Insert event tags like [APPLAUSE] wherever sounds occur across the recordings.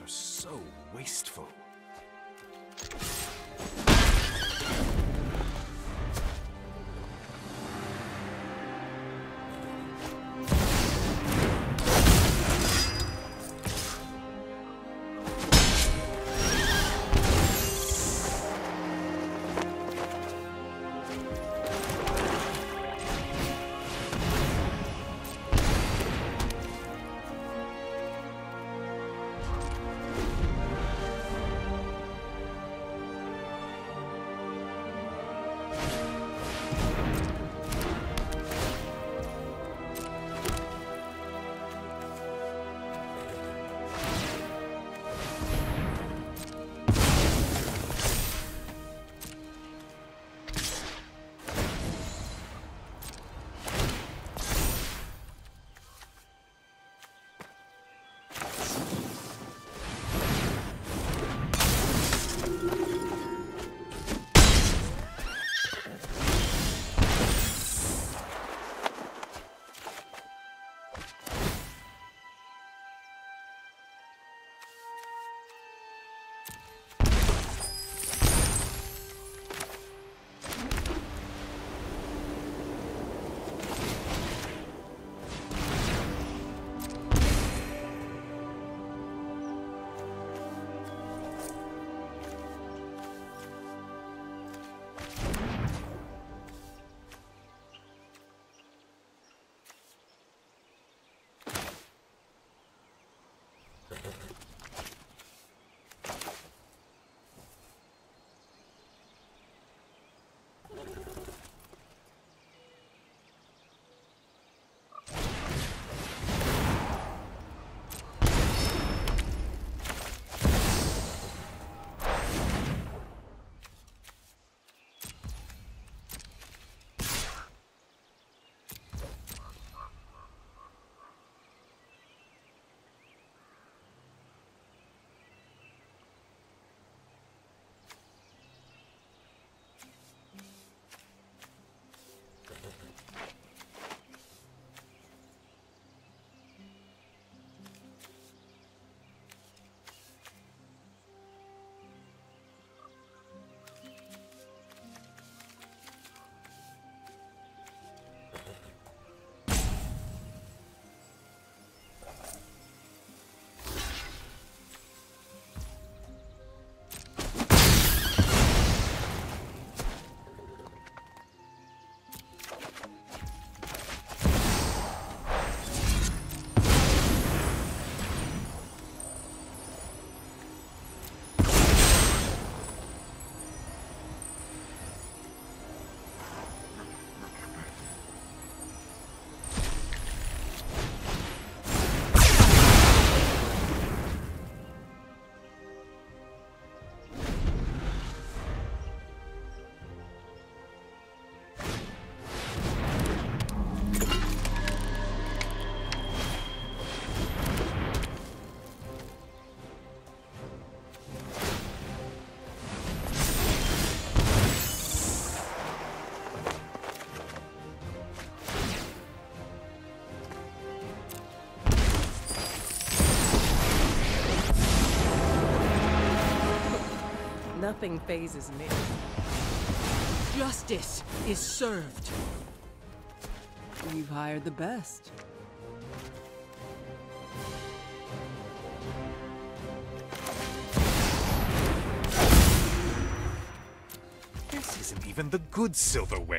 are so wasteful. Nothing fazes me. Justice is served. You've hired the best. This isn't even the good silverware.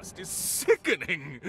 contrast is sickening.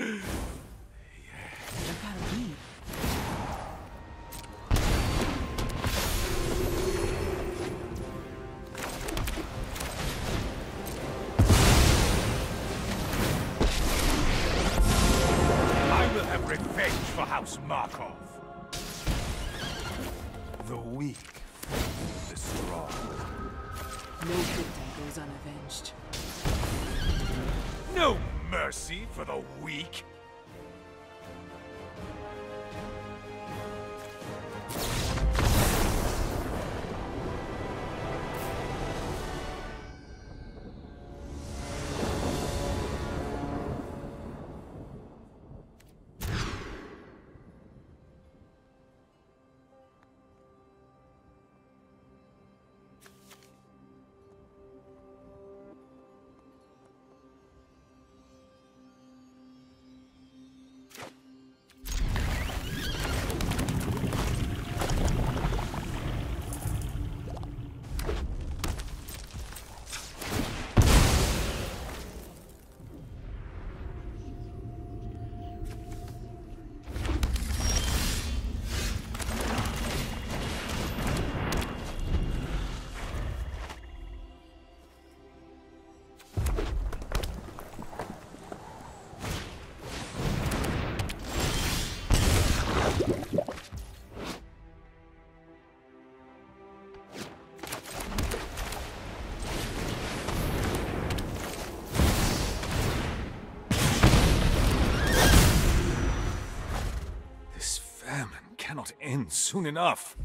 end soon enough.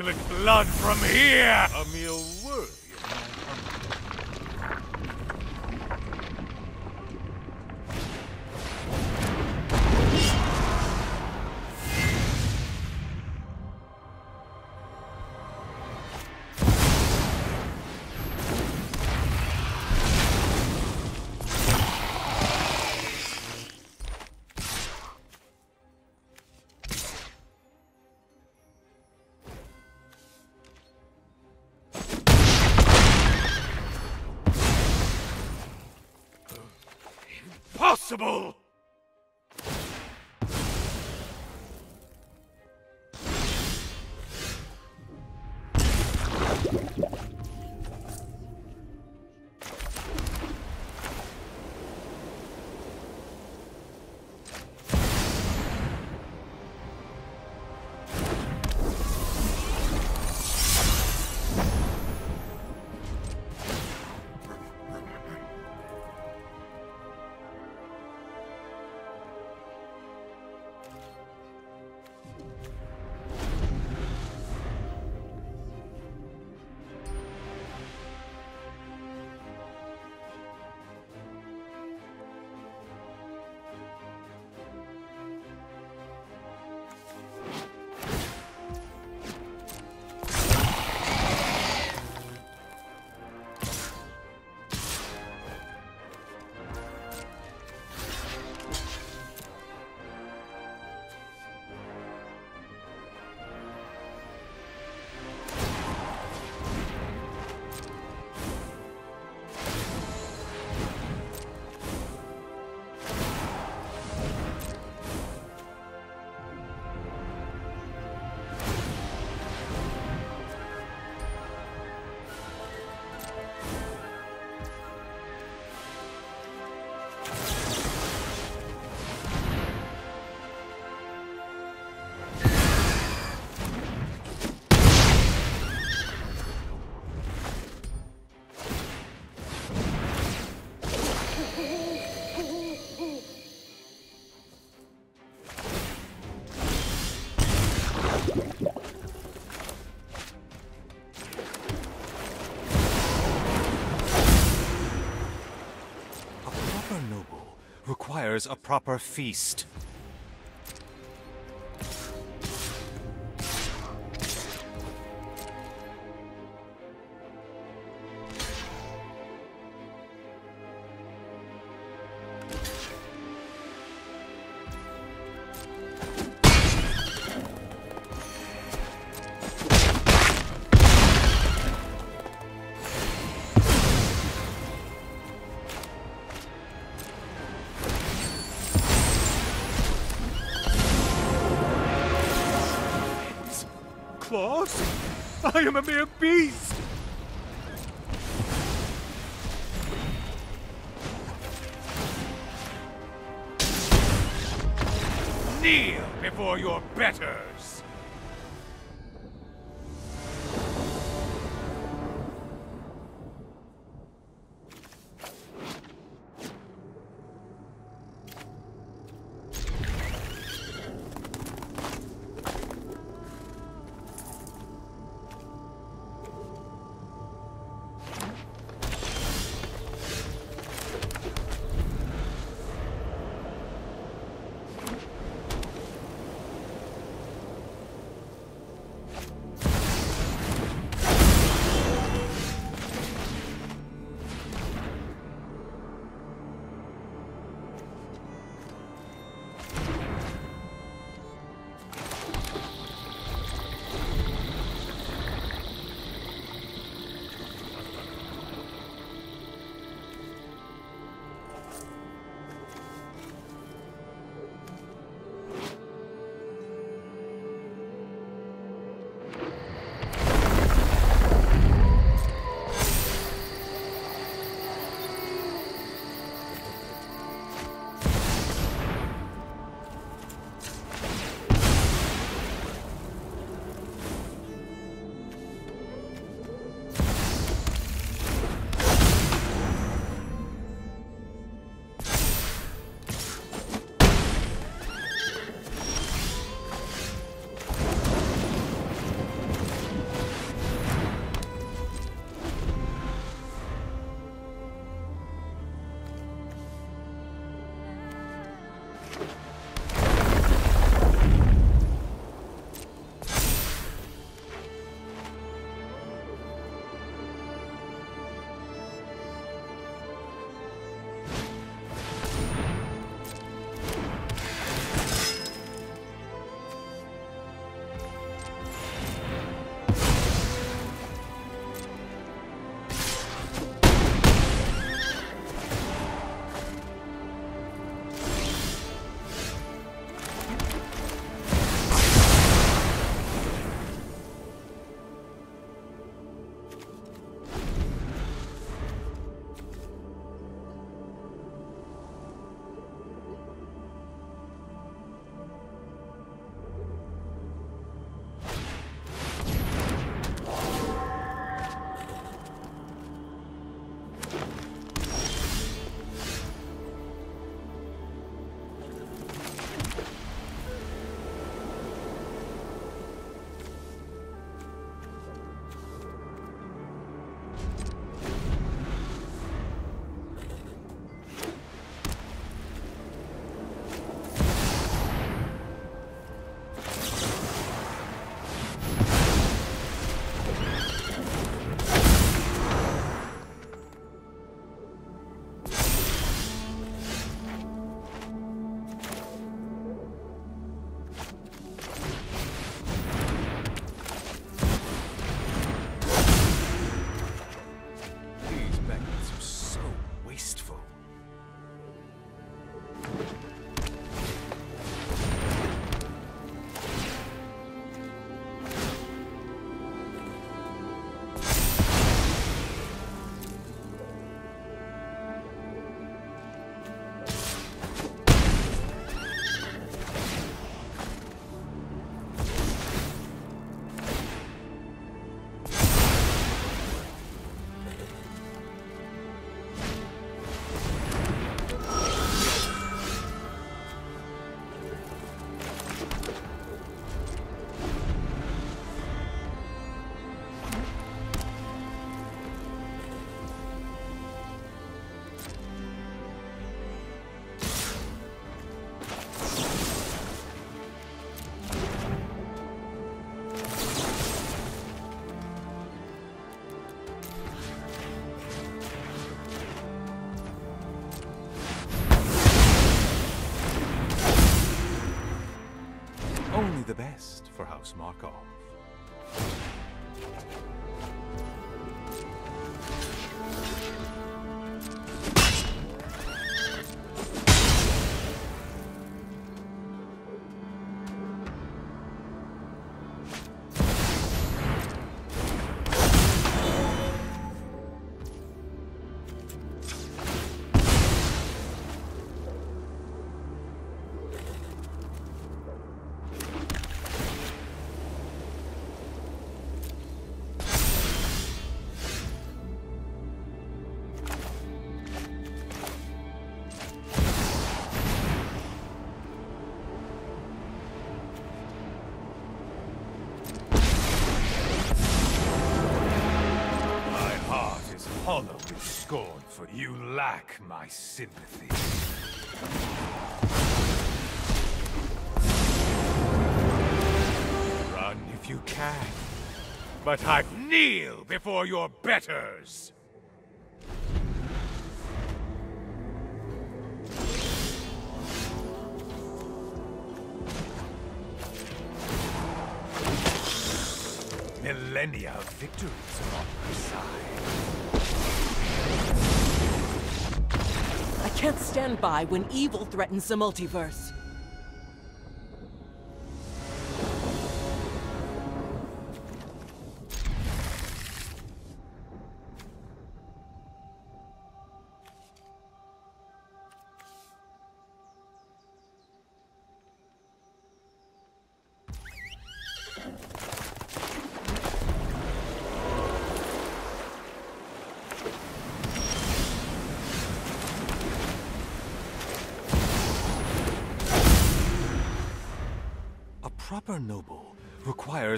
to the blood from here! Requires a proper feast. I am scorn, for you lack my sympathy. Run if you can, but I kneel before your betters! Millennia of victories are on my side. Can't stand by when evil threatens the multiverse.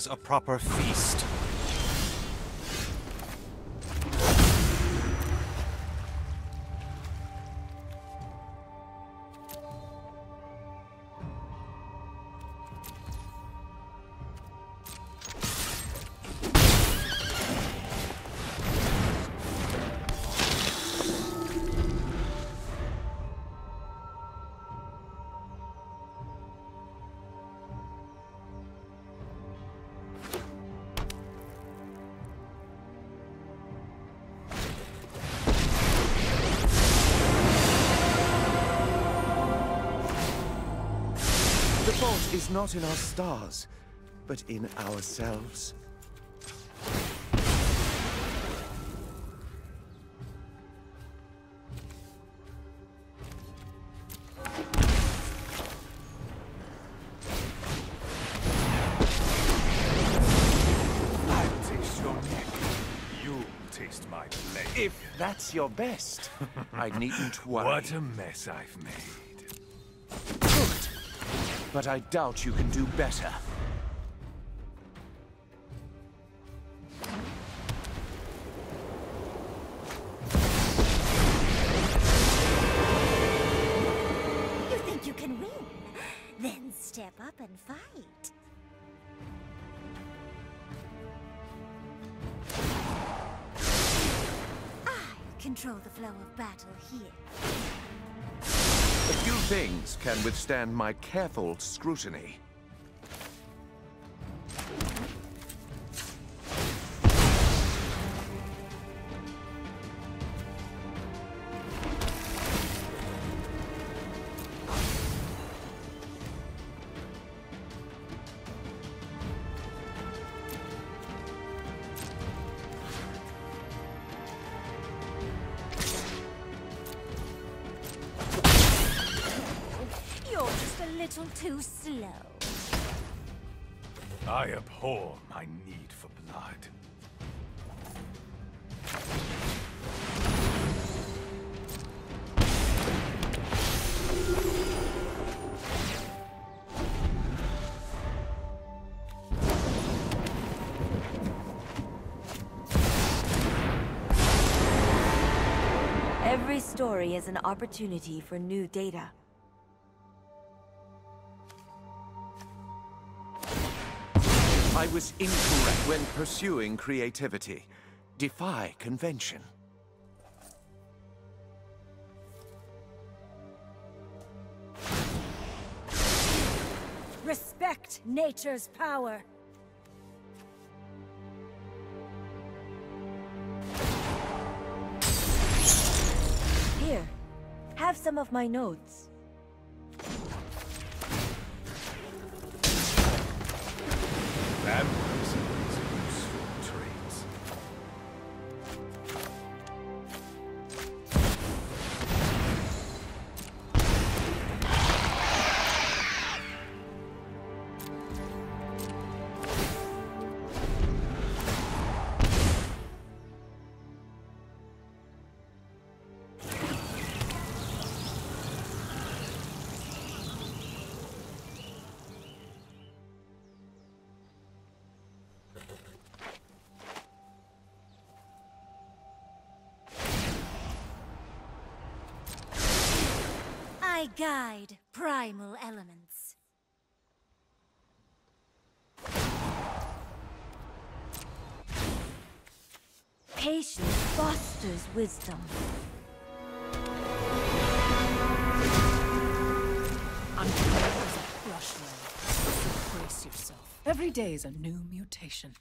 A proper feast. Not in our stars, but in ourselves. I'll taste your neck. You'll taste my blade. If that's your best, I needn't worry. What a mess I've made. But I doubt you can do better. You think you can win? Then step up and fight. I control the flow of battle here. Few things can withstand my careful scrutiny. My need for blood. Every story is an opportunity for new data. I was incorrect when pursuing creativity. Defy convention. Respect nature's power. Here, have some of my notes. Vampires guide primal elements. Patience fosters wisdom. Brushland. Brace yourself. Every day is a new mutation.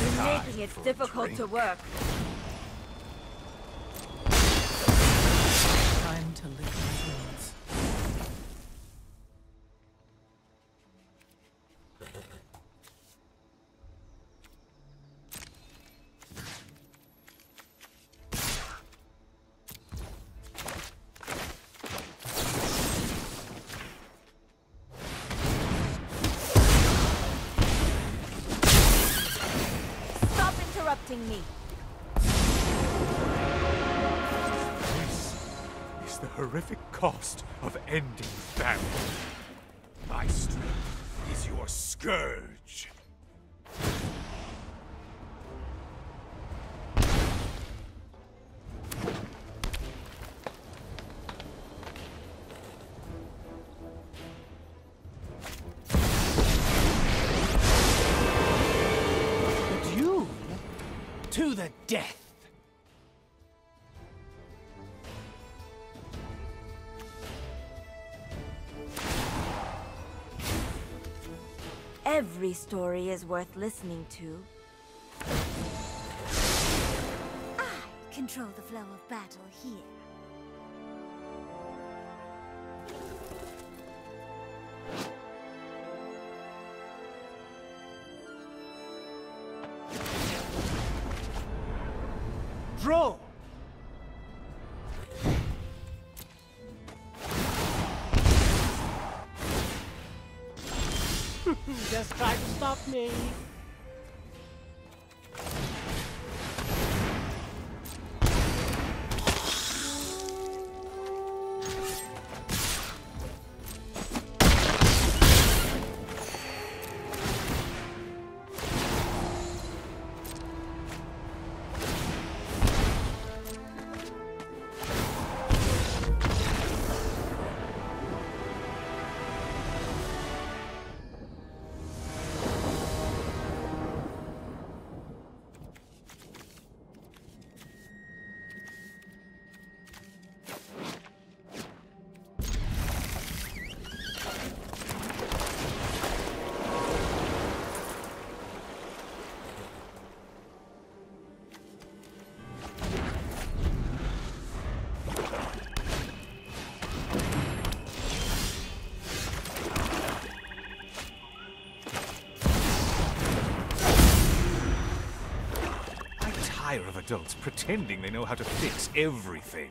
You're making it difficult to work. Horrific cost of ending family. My strength is your scourge. To the death! Every story is worth listening to. I control the flow of battle here. Draw! Just try to stop me. Adults pretending they know how to fix everything.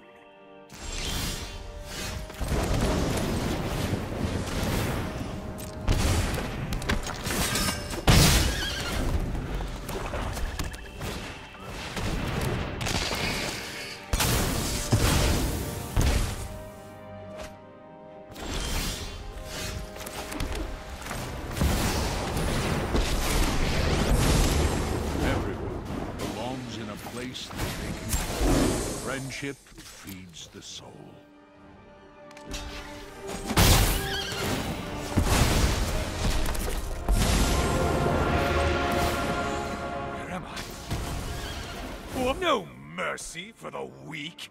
No mercy for the weak.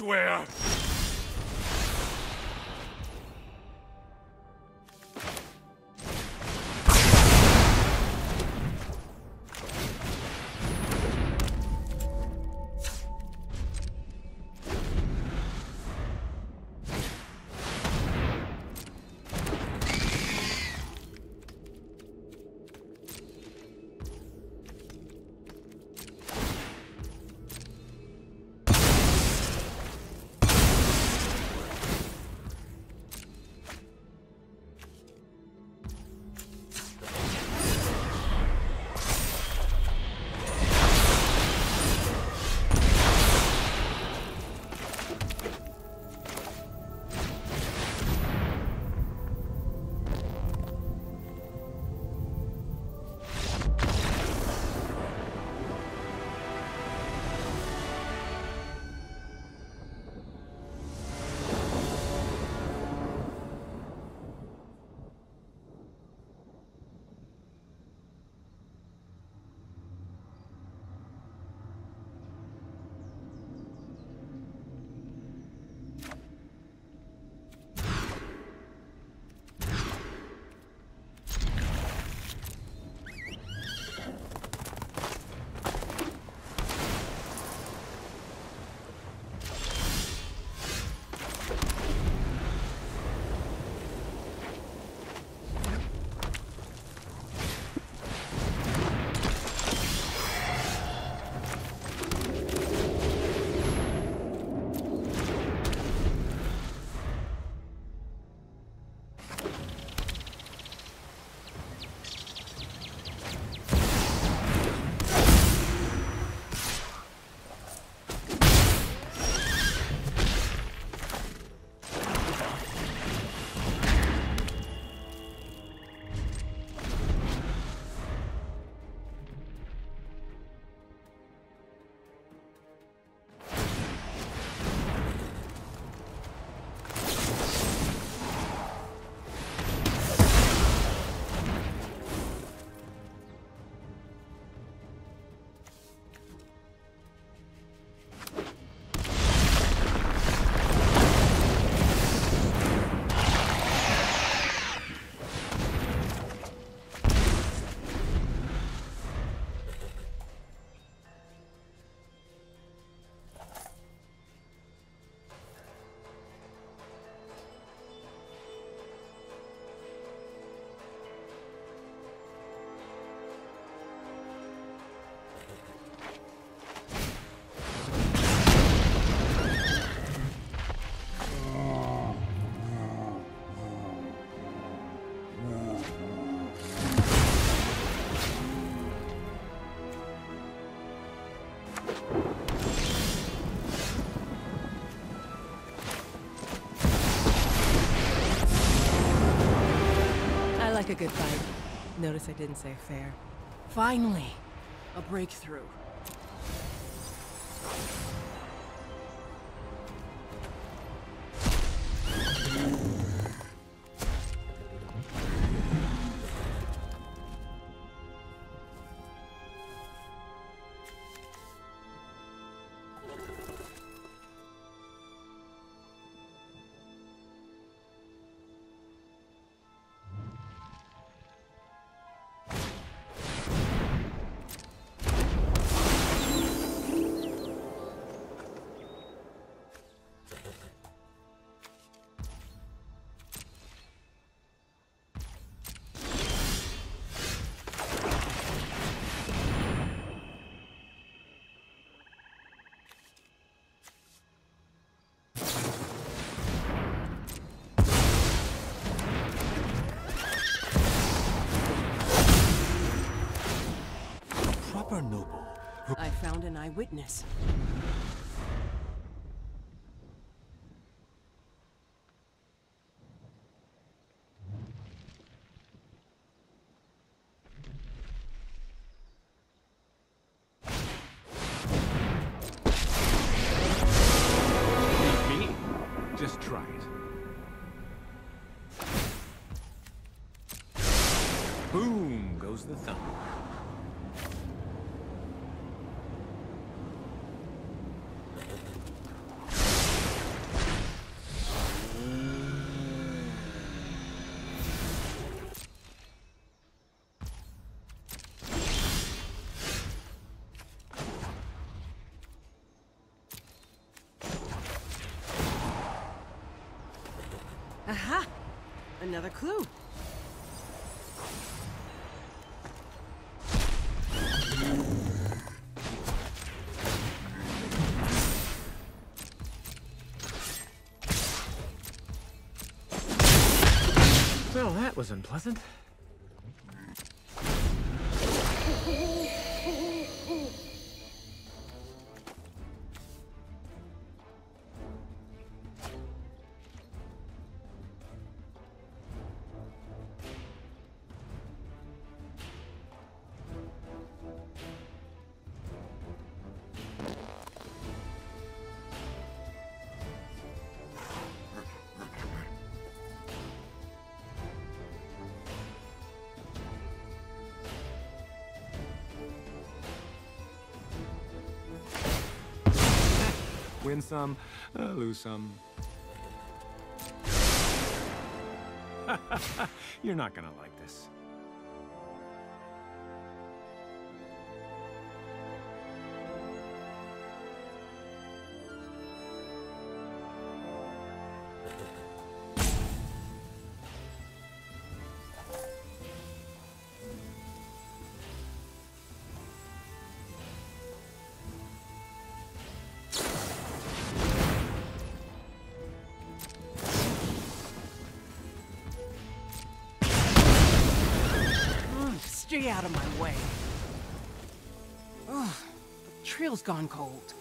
Elsewhere. A good fight. Notice I didn't say fair. Finally, a breakthrough. Found an eyewitness. Another clue. Well, that was unpleasant. Win some, uh, lose some. [LAUGHS] You're not gonna like stay out of my way. Ugh, the trail's gone cold.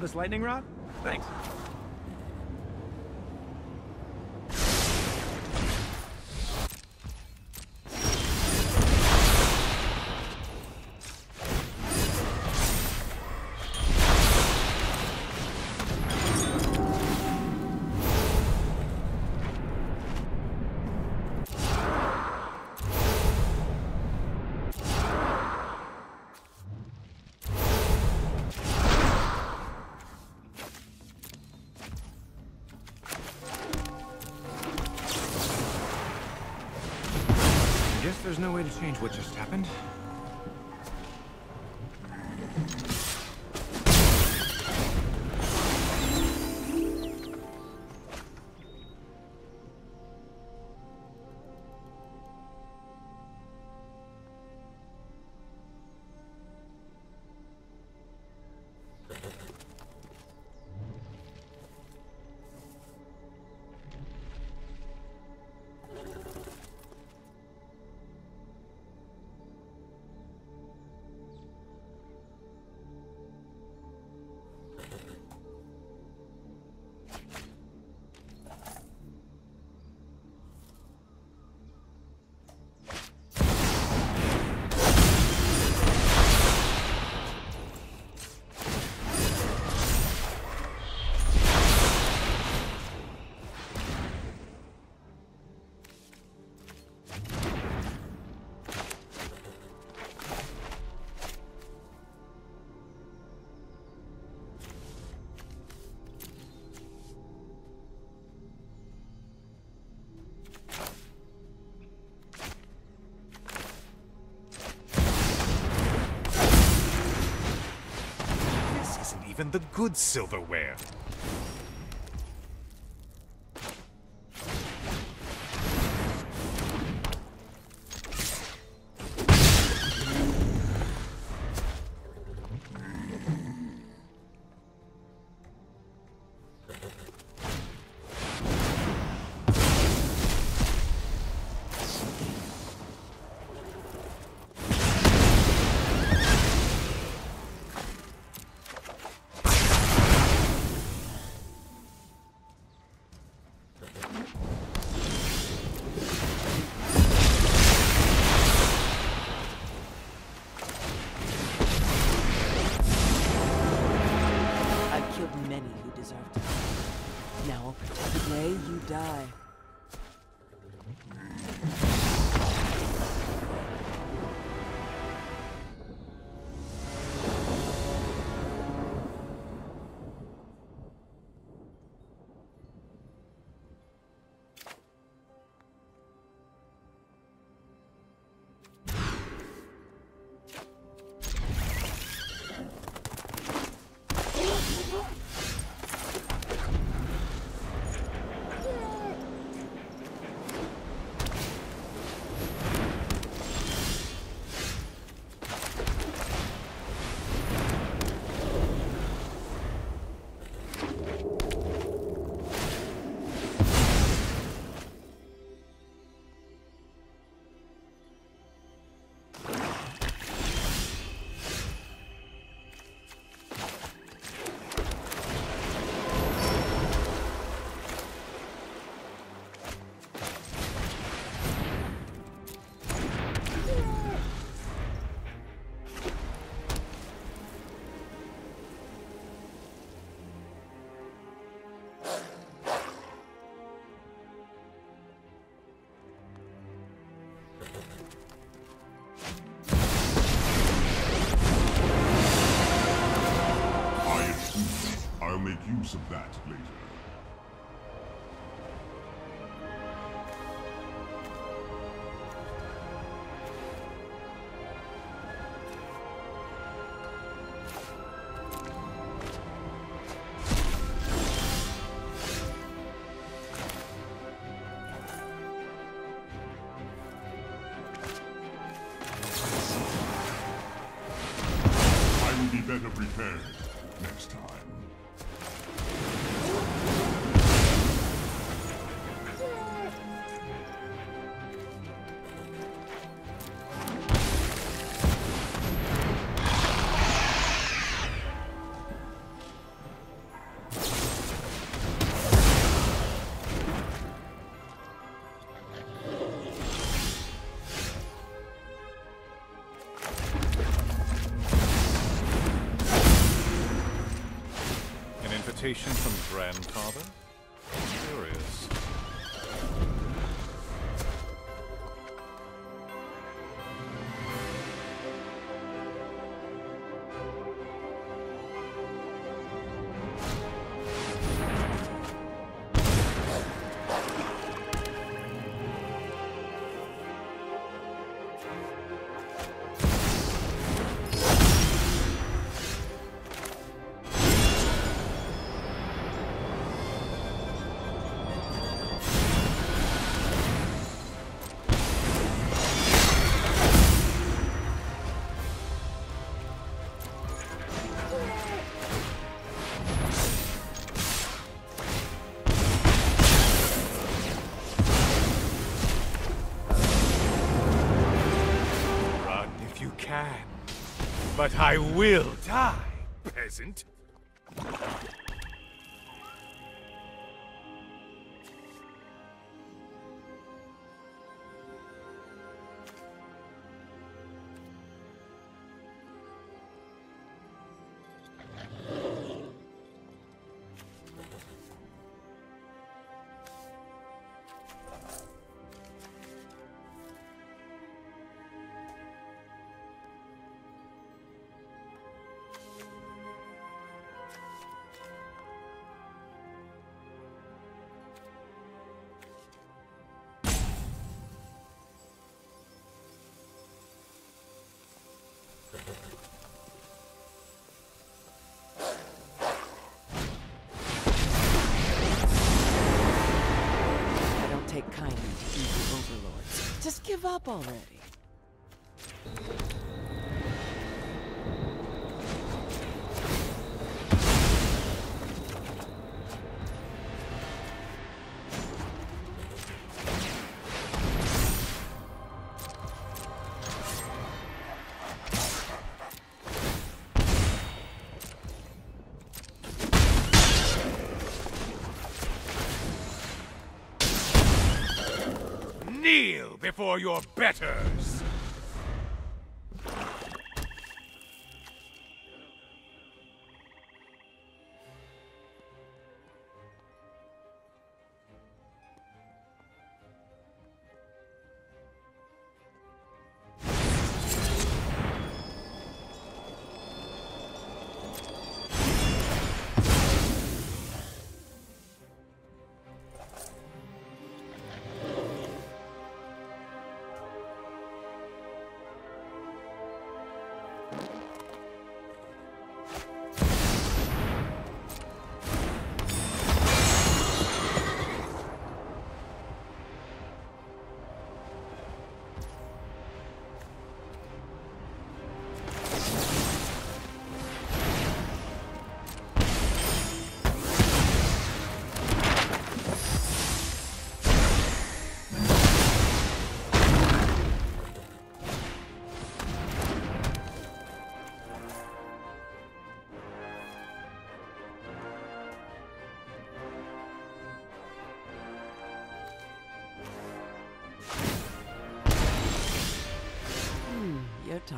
This lightning rod? No way to change what just happened. Even the good silverware. Use of that later. Better prepared invitation from grandfather? I will die, peasant. Give up already. Before your betters.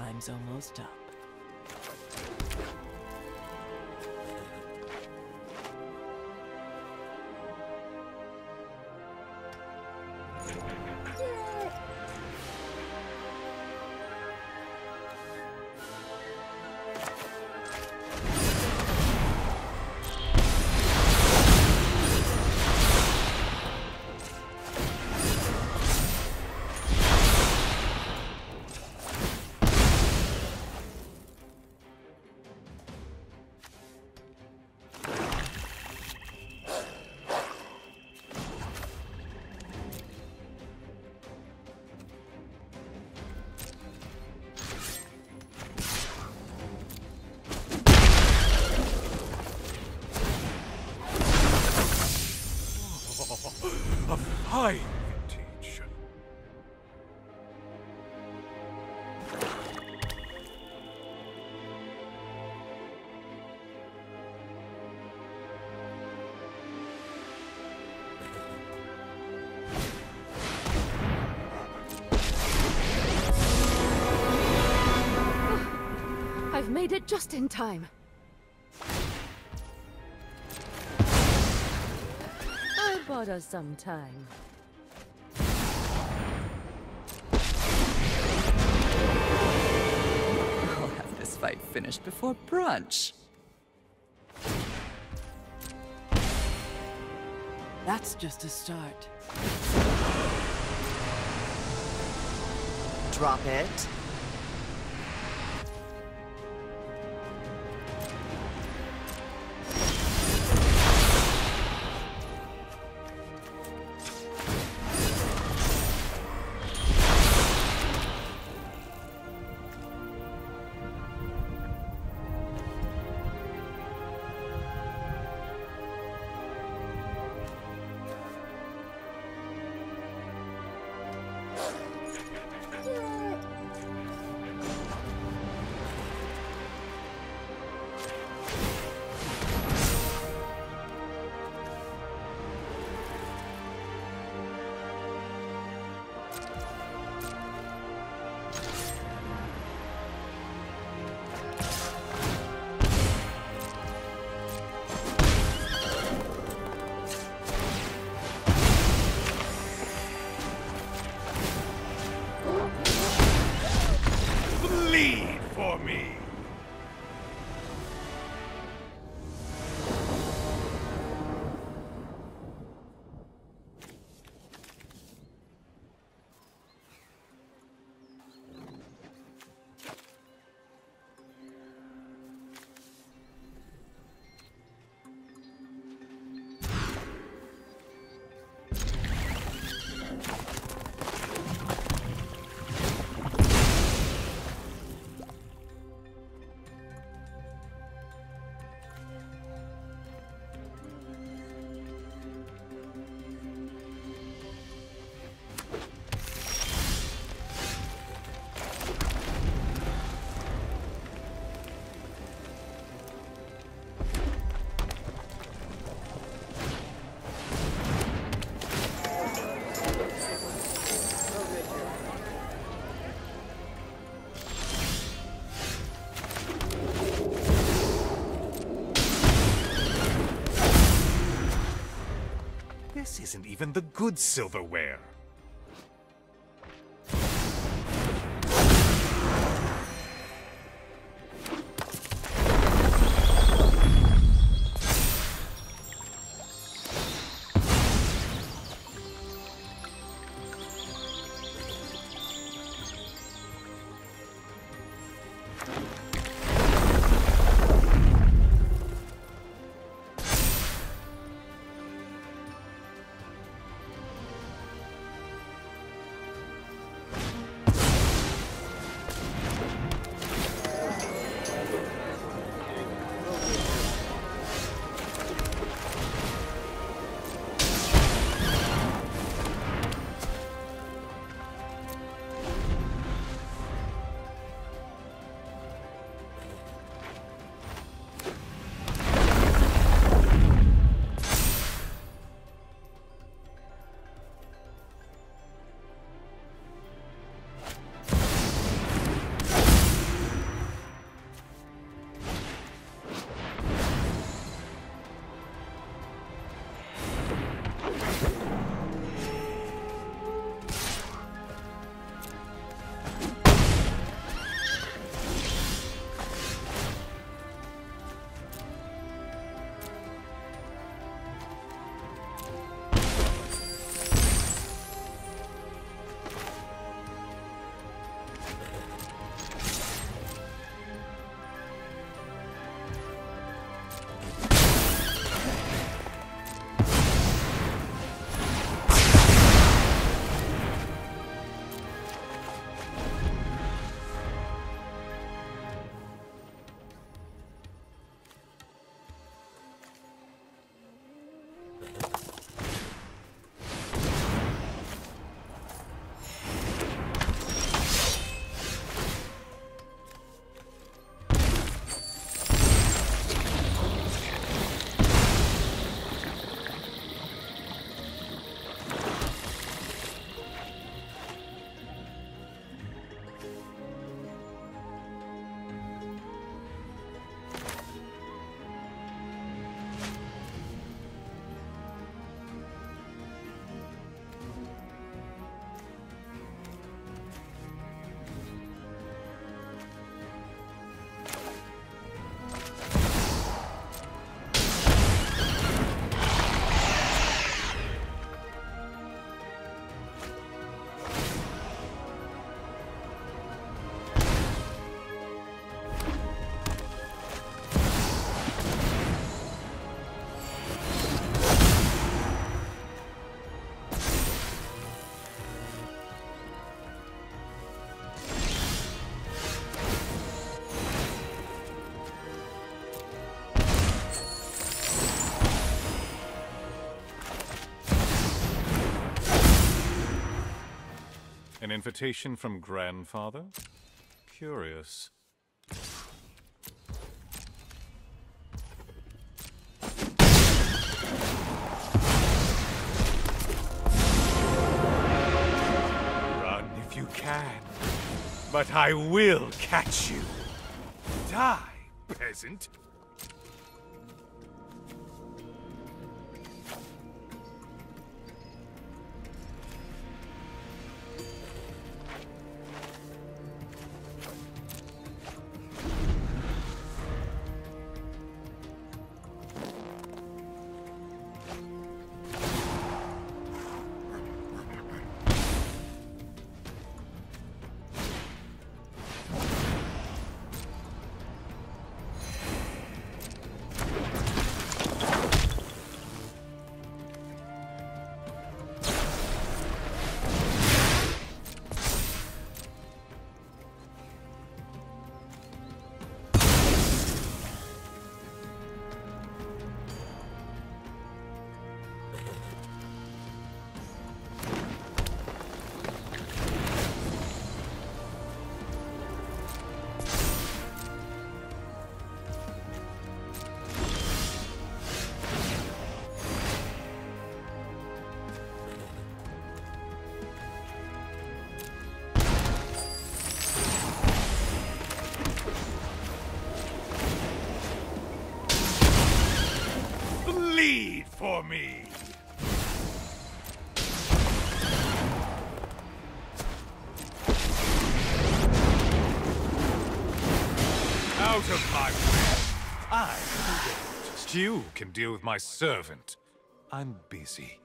Time's almost up. Made it just in time. bought us some time. I'll have this fight finished before brunch. That's just a start. Drop it. This isn't even the good silverware. An invitation from grandfather? Curious. Run if you can, but I will catch you. Die, peasant. Out of my way! I can. You can deal with my servant. I'm busy.